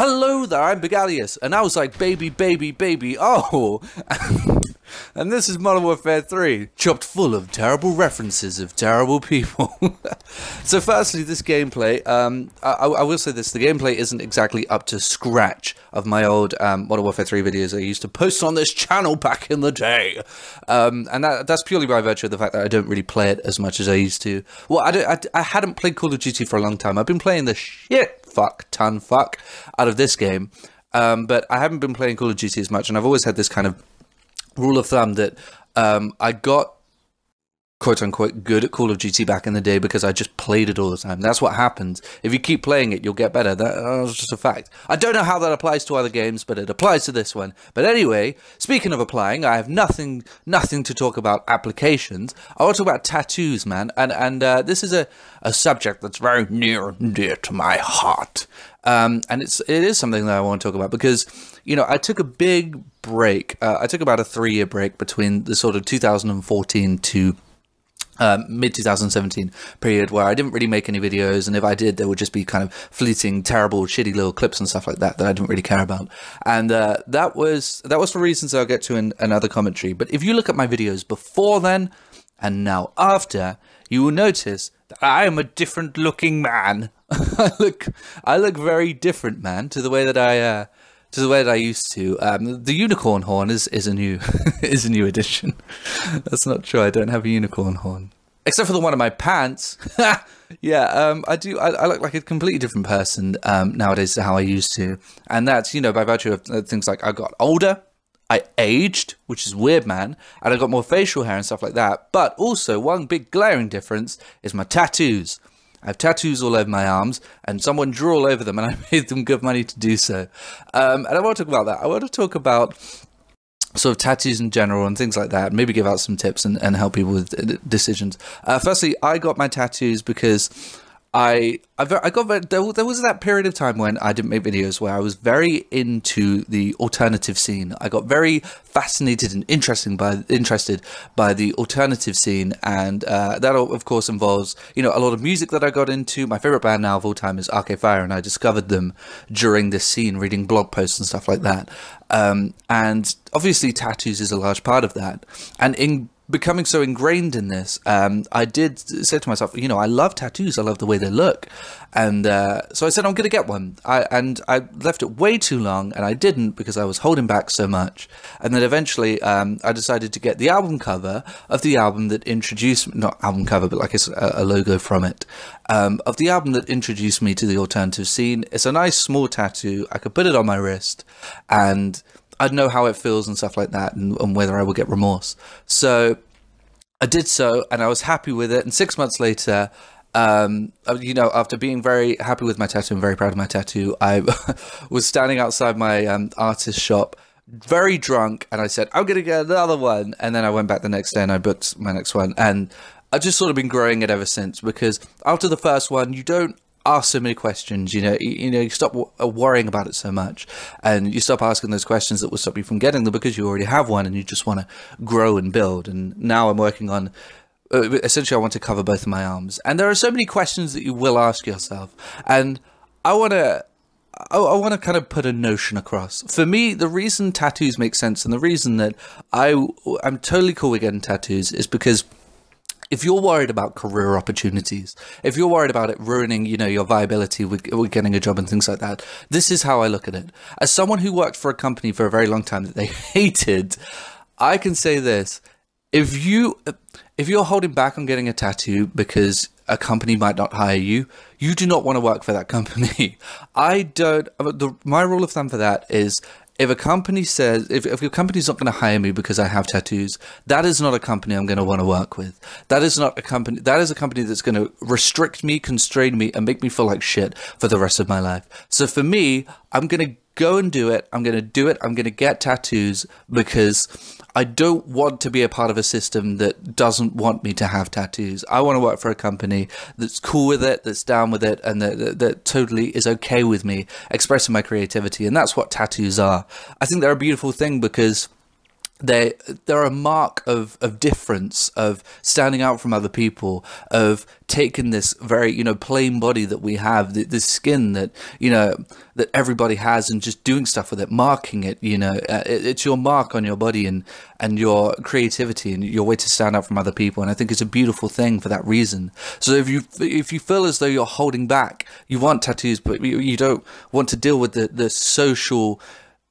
hello there, I'm Bigaleous. And I was like, baby, baby, baby, oh. and this is Modern Warfare 3, chopped full of terrible references of terrible people. so firstly, this gameplay, um, I, I, will say this, the gameplay isn't exactly up to scratch of my old um, Modern Warfare 3 videos I used to post on this channel back in the day. Um, and that, that's purely by virtue of the fact that I don't really play it as much as I used to. Well, I, I, I hadn't played Call of Duty for a long time. I've been playing the shit fuck ton fuck out of this game. Um, but I haven't been playing Call of Duty as much, and I've always had this kind of rule of thumb that um, I got quote unquote good at Call of Duty back in the day because I just played it all the time. That's what happens. If you keep playing it, you'll get better. That, that's just a fact. I don't know how that applies to other games, but it applies to this one. But anyway, speaking of applying, I have nothing nothing to talk about applications. I want to talk about tattoos, man. And and uh, this is a, a subject that's very near and dear to my heart. Um, and it's it is something that I want to talk about because you know I took a big break. Uh, I took about a three year break between the sort of 2014 to um, mid 2017 period where I didn't really make any videos, and if I did, there would just be kind of fleeting, terrible, shitty little clips and stuff like that that I didn't really care about. And uh, that was that was for reasons I'll get to in another commentary. But if you look at my videos before then and now after, you will notice that I am a different looking man. I look I look very different, man, to the way that I. Uh, to the way that I used to. Um, the unicorn horn is, is a new is a new addition. That's not true. I don't have a unicorn horn, except for the one in my pants. yeah, um, I do. I, I, look like a completely different person um, nowadays to how I used to, and that's you know by virtue of uh, things like I got older. I aged, which is weird, man, and I got more facial hair and stuff like that. But also, one big glaring difference is my tattoos. I have tattoos all over my arms, and someone drew all over them, and I made them good money to do so. Um, and I want to talk about that. I want to talk about sort of tattoos in general and things like that. Maybe give out some tips and, and help people with decisions. Uh, firstly, I got my tattoos because I I, I got there, there was that period of time when I didn't make videos where I was very into the alternative scene. I got very fascinated and interesting by interested by the alternative scene, and uh, that of course involves you know a lot of music that I got into. My favorite band now of all time is Arcade Fire, and I discovered them during this scene, reading blog posts and stuff like that. Um, and obviously, tattoos is a large part of that, and in becoming so ingrained in this, um, I did say to myself, you know, I love tattoos. I love the way they look. And uh, so I said, I'm going to get one. I, and I left it way too long, and I didn't because I was holding back so much. And then eventually um, I decided to get the album cover of the album that introduced, not album cover, but like a, a logo from it, um, of the album that introduced me to the alternative scene. It's a nice small tattoo. I could put it on my wrist and I'd know how it feels and stuff like that, and, and whether I would get remorse. So I did so, and I was happy with it. And six months later, um, uh, you know, after being very happy with my tattoo and very proud of my tattoo, I was standing outside my um, artist shop, very drunk, and I said, "I'm gonna get another one." And then I went back the next day and I booked my next one, and I've just sort of been growing it ever since. Because after the first one, you don't ask so many questions. You know, you, you, know, you stop uh, worrying about it so much, and you stop asking those questions that will stop you from getting them because you already have one, and you just want to grow and build. And now I'm working on. Uh, essentially, I want to cover both of my arms, and there are so many questions that you will ask yourself, and I want to. I, I want to kind of put a notion across. For me, the reason tattoos make sense, and the reason that I I'm totally cool with getting tattoos, is because if you're worried about career opportunities, if you're worried about it ruining, you know, your viability with, with, getting a job and things like that, this is how I look at it. As someone who worked for a company for a very long time that they hated, I can say this: if you if you're holding back on getting a tattoo because a company might not hire you, you do not want to work for that company. I don't. The, my rule of thumb for that is if a company says if, if a company's not going to hire me because I have tattoos, that is not a company I'm going to want to work with. That is not a company. That is a company that's going to restrict me, constrain me, and make me feel like shit for the rest of my life. So for me, I'm going to go and do it. I'm going to do it. I'm going to get tattoos because I don't want to be a part of a system that doesn't want me to have tattoos. I want to work for a company that's cool with it, that's down with it, and that, that, that, totally is okay with me expressing my creativity. And that's what tattoos are. I think they're a beautiful thing because they they're a mark of of difference of standing out from other people of taking this very you know plain body that we have this skin that you know that everybody has and just doing stuff with it marking it you know uh, it, it's your mark on your body and and your creativity and your way to stand out from other people. And i think it's a beautiful thing for that reason. So if you if you feel as though you're holding back you want tattoos but you, you don't want to deal with the the social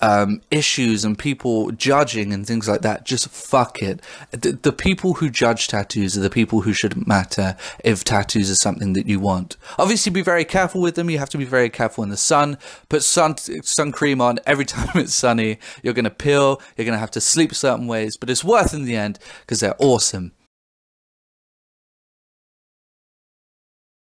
um, issues and people judging and things like that, just fuck it. The, the, people who judge tattoos are the people who shouldn't matter if tattoos are something that you want. Obviously, be very careful with them. You have to be very careful in the sun. Put sun sun cream on every time it's sunny. You're to peel. You're to have to sleep certain ways, but it's worth in the end because they're awesome.